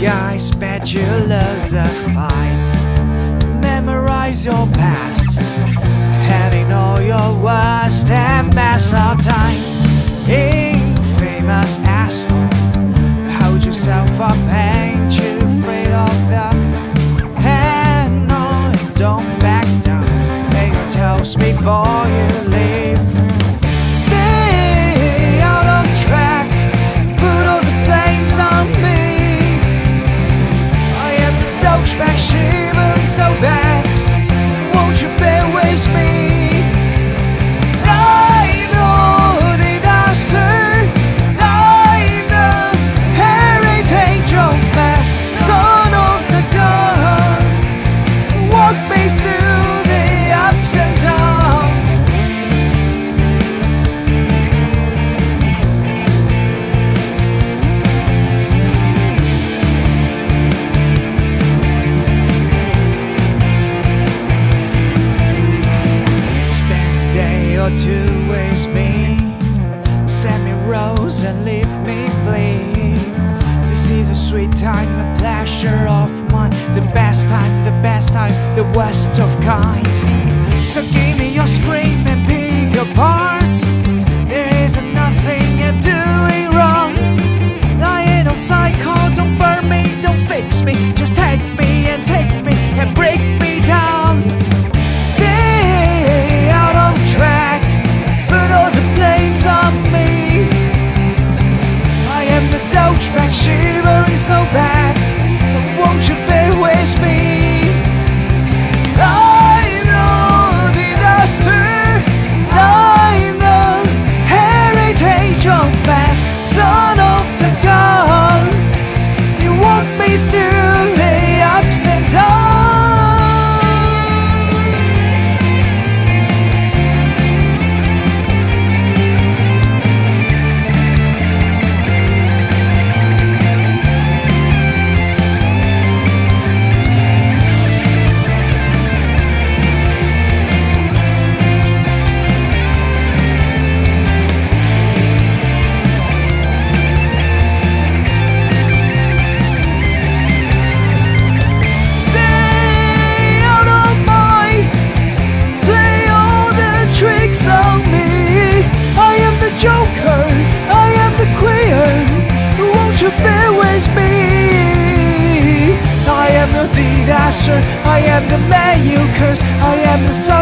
guy spatulas the fight. Memorize your past, having all your worst and best of time. Infamous asshole, hold yourself up. You're ways waste me. Send me rose and leave me bleed. This is a sweet time, a pleasure of mine. The best time, the best time, the worst of kind. So give me your scream. back shivering so bad. I am the man you curse. I am the son